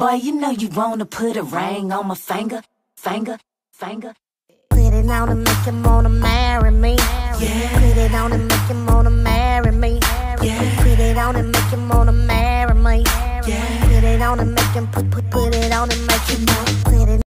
Boy, you know you wanna put a ring on my finger, finger, finger. Put it on and make him wanna marry me. Yeah. Put it on and make him wanna marry me. Yeah. Put it on and make him wanna marry me. Yeah. Put it on and make him put put put it on and make him